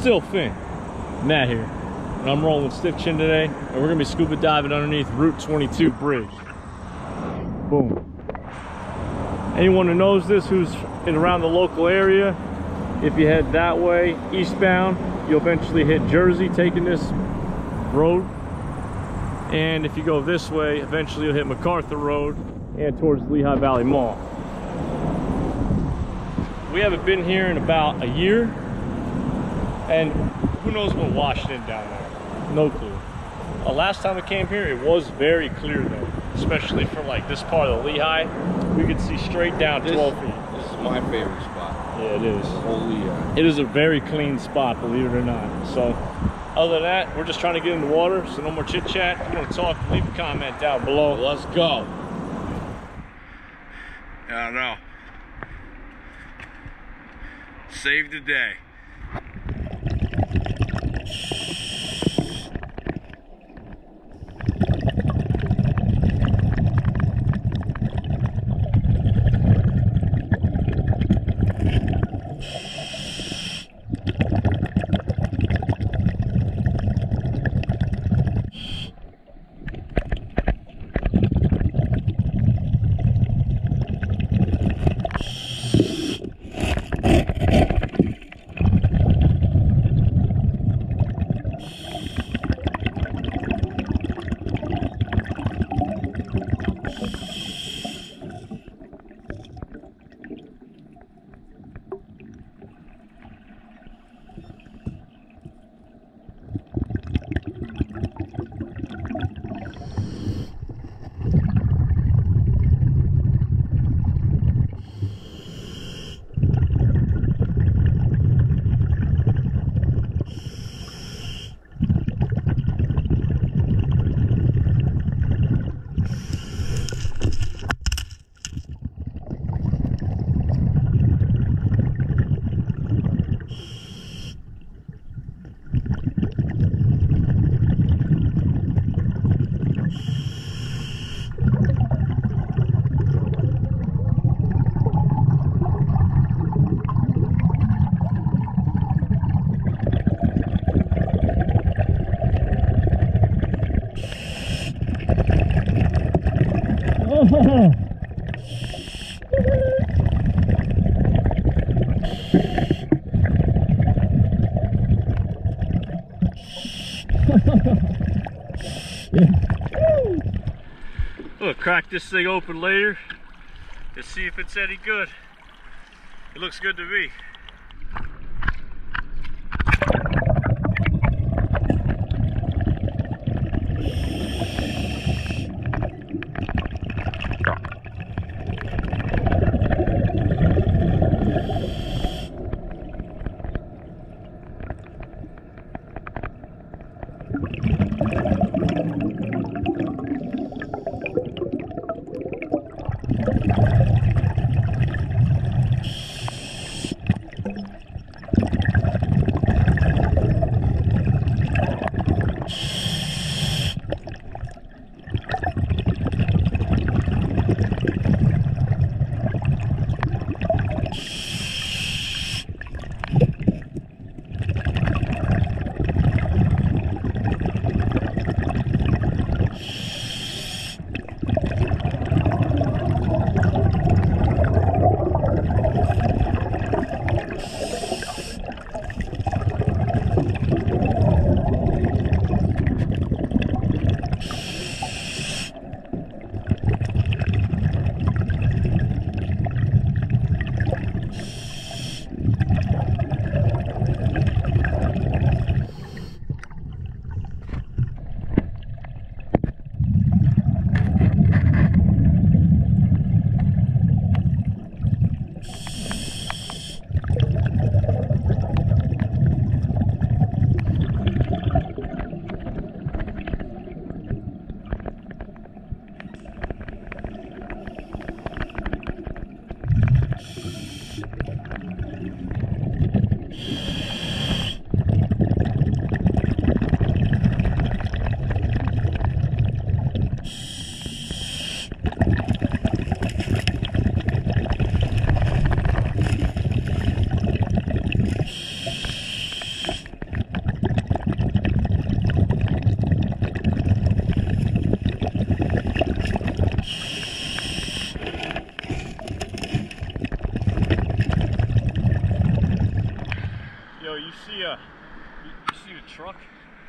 Stillfin, Matt here. And I'm rolling with Stiff Chin today, and we're gonna be scuba diving underneath Route 22 bridge. Boom. Anyone who knows this who's in around the local area, if you head that way, eastbound, you'll eventually hit Jersey taking this road. And if you go this way, eventually you'll hit MacArthur Road and towards Lehigh Valley Mall. We haven't been here in about a year, and who knows what washed in down there. No clue. Uh, last time we came here, it was very clear though, especially from like this part of the Lehigh. We could see straight down This, 12 feet. this is my favorite spot. Yeah, it is. Holy, uh, It is a very clean spot, believe it or not. So, other than that, we're just trying to get in the water, so no more chit chat. If you want to talk, leave a comment down below. let's go. I don't know. Save the day. We'll crack this thing open later to see if it's any good. It looks good to me.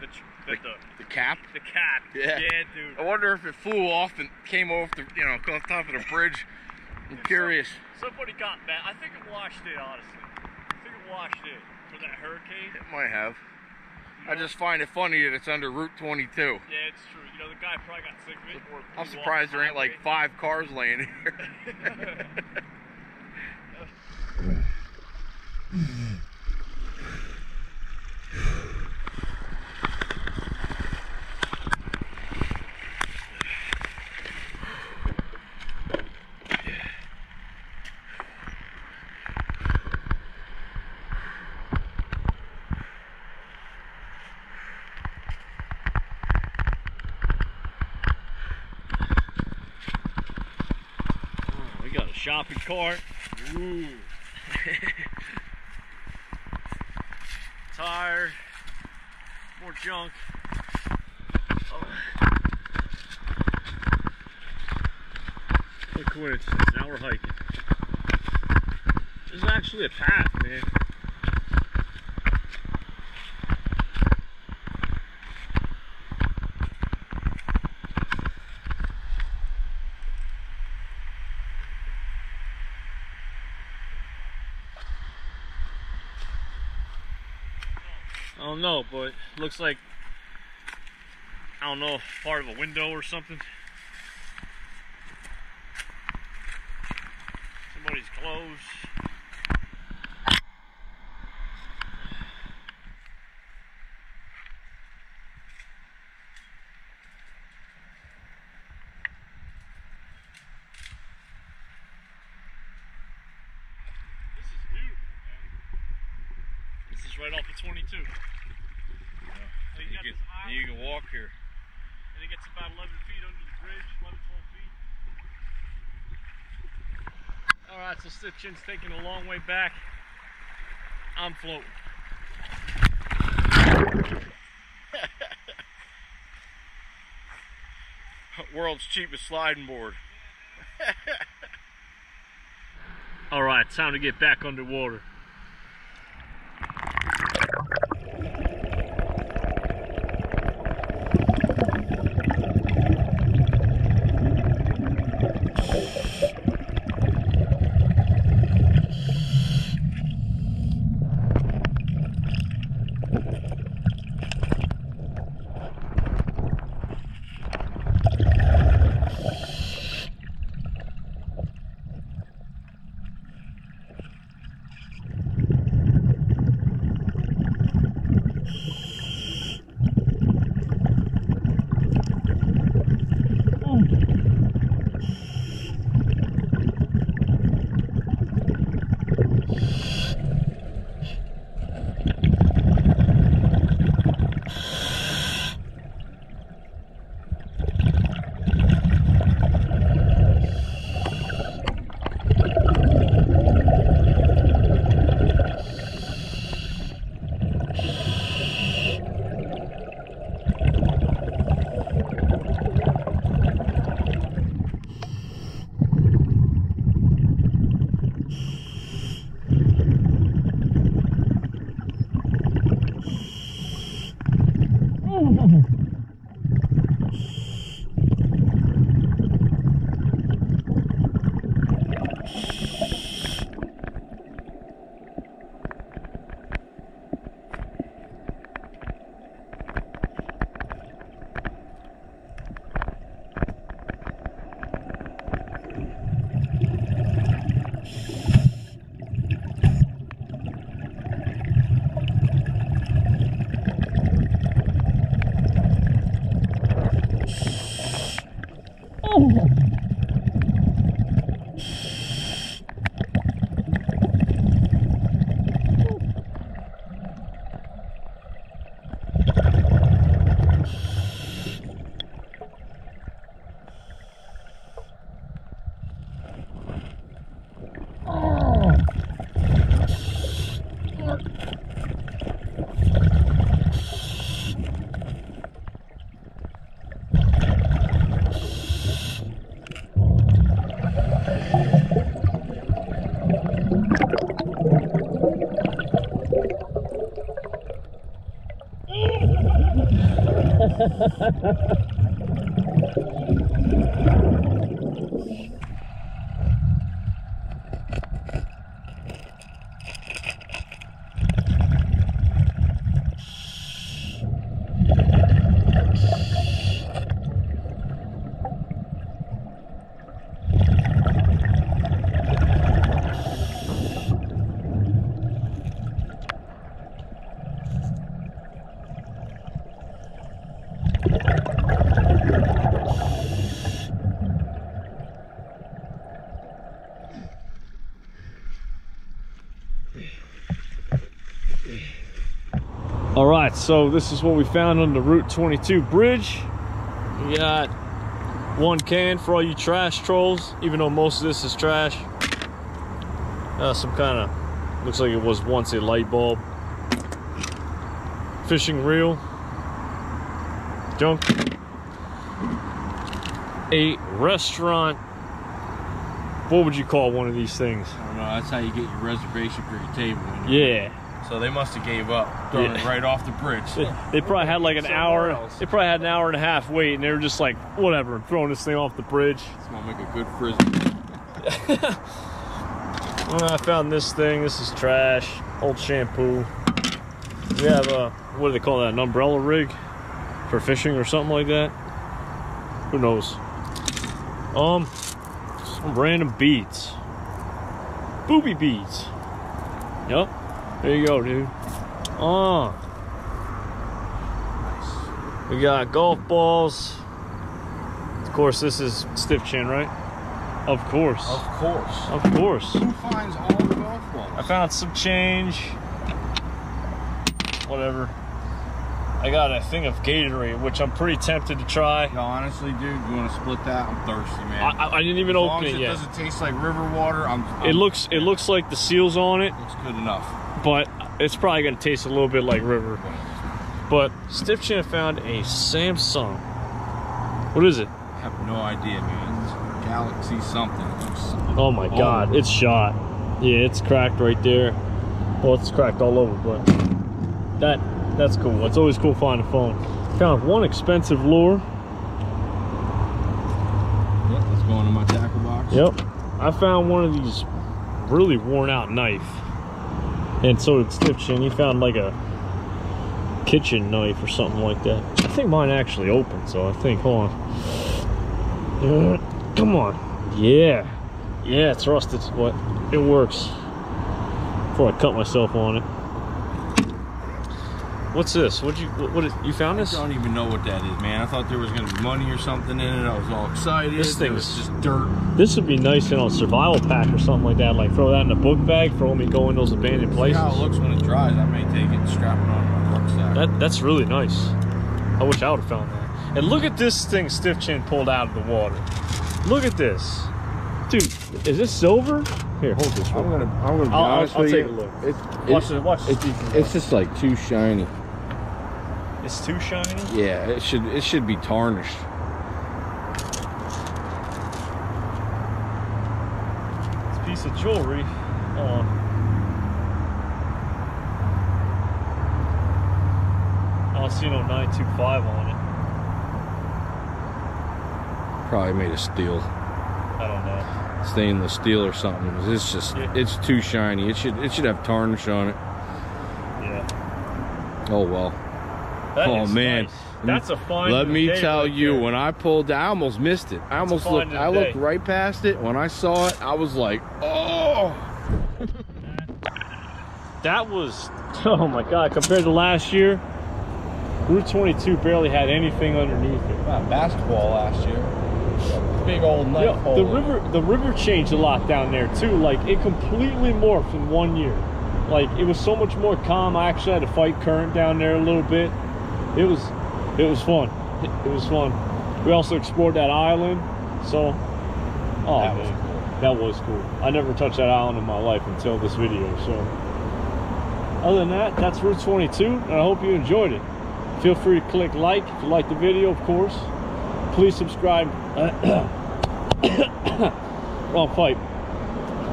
The, the, the, The cap. the cap. Yeah. Yeah, dude. I wonder if it flew off and came off the, you know, off top of the bridge. I'm curious. Somebody got mad. I think it washed it, honestly. I think it washed it for that hurricane. It might have. I just find it funny that it's under Route 22. Yeah, it's true. You know, the guy probably got sick of it. I'm surprised there ain't like five cars laying here. Oh, we got a shopping cart. Ooh. Tired. More junk. Oh. What coincidence. Now we're hiking. There's actually a path, man. I don't know, but looks like I don't know, part of a window or something. Somebody's clothes. Right off the 22. So you You can, you can walk here. and it gets about 11 feet under the bridge, 11, 12 feet. All right, so Stiff Chin's taking a long way back. I'm floating. World's cheapest sliding board. All right, time to get back underwater. So this is what we found on the Route 22 bridge. We got one can for all you trash trolls, even though most of this is trash. Uh, some kind of, looks like it was once a light bulb. Fishing reel. Junk. A restaurant. What would you call one of these things? I don't know. That's how you get your reservation for your table. you- Yeah. So they must have gave up, throwing it Yeah. right off the bridge. They, they probably had like an hour. else. They probably had an hour and a half wait, and they were just like, whatever, throwing this thing off the bridge. It's gonna make a good frisbee. Well, I found this thing. This is trash. Old shampoo. We have a what do they call that? An umbrella rig for fishing or something like that. Who knows? Um, some random beads. Booby beads. Yep. There you go, dude. Oh. We got golf balls. Of course, this is stiff chin, right? Of course. Of course. Of course. Who finds all the golf balls? I found some change. Whatever. I got a thing of Gatorade, which I'm pretty tempted to try. Yo, honestly, dude, you want to split that? I'm thirsty, man. I, I- didn't even as long open as it it yet. doesn't taste like river water, I'm. I'm It looks it looks like the seals on it, looks good enough. But it's probably gonna taste a little bit like river. But Stiff Chin found a Samsung. What is it? I have no idea, man. It's Galaxy something. It looks- Oh my god, it's shot. Yeah, it's cracked right there. Well, it's cracked all over, but that that's cool. It's always cool finding a phone. Found one expensive lure. Yep, that's going in my tackle box. Yep. I found one of these really worn out knife. And so did Stiff Chin. He found like a kitchen knife or something like that. I think mine actually opened, so I think, hold on. Uh, come on. Yeah. Yeah, it's rusted. What? It works. Before I cut myself on it. What's this? What you what, what is, you found I don't even know what that is, man. I thought there was gonna be money or something in it. I was all excited. This thing is- just dirt. This would be nice in a survival pack or something like that. Like throw that in a book bag for when we go in those abandoned See places. how it looks when it dries. I may take it and strap it on my rucksack. That that's really nice. I wish I would have found that. And look at this thing Stiff Chin pulled out of the water. Look at this. Dude, is this silver? Here, hold this. I'm gonna, I'm gonna be I'll- I'll- honest I'll with take you. a look. It's. Watch it's, the watch the it's, it's just like too shiny. It's too shiny. Yeah, it should, it should be tarnished. A piece of jewelry. Hold on. I don't see no 925 on it. Probably made of steel, I don't know. stainless steel or something. It's just, Yeah. it's too shiny. It should, it should have tarnish on it. Yeah. Oh well. That Oh, man. nice. That's a fine. Let me day tell right you, there. when I pulled, I almost missed it. I almost looked, of the I looked right past it. When I saw it, I was like, oh. That was, oh my god, compared to last year, Route 22 barely had anything underneath it. Not basketball last year. Big old knife Yo, the river, the river changed a lot down there too. Like it completely morphed in one year. Like it was so much more calm. I actually had to fight current down there a little bit. It was, it was fun. It, was fun. We also explored that island. So, oh That was cool. that was cool. I never touched that island in my life until this video. So, other than that, that's Route 22, and I hope you enjoyed it. Feel free to click like if you like the video, of course. Please subscribe. Wrong pipe.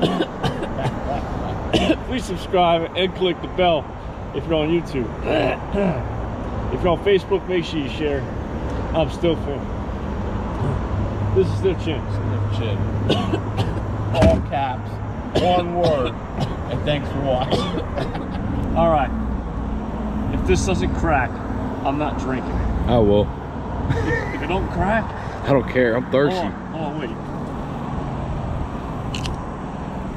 Please subscribe and click the bell if you're on YouTube. if you're on Facebook, make sure you share. I'm Stillfin. This is Stiff Chin. Chin. All caps, one word, and thanks for watching. All right. If this doesn't crack, I'm not drinking it. I will. If it don't crack, I don't care. I'm hold thirsty. on, hold on, wait.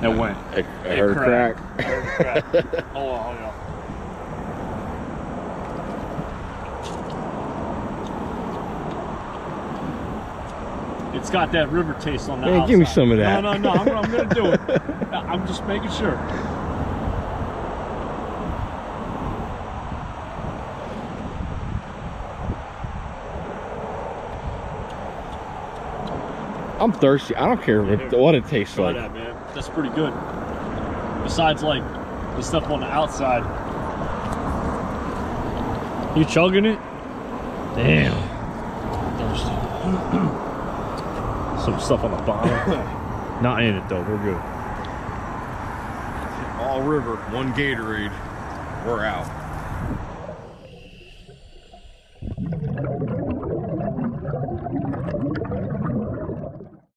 It went. I, I It heard a crack. cracked. I heard crack. hold on, It's got that river taste on the Man, give me some of that. No, no, no. I'm, I'm going to do it. I'm just making sure. I'm thirsty. I don't care yeah, what it tastes like. That, man. That's pretty good. Besides, like, the stuff on the outside. You chugging it? Damn. Thirsty. Some stuff on the bottom. Not in it, though. We're good. All river, one Gatorade. We're out.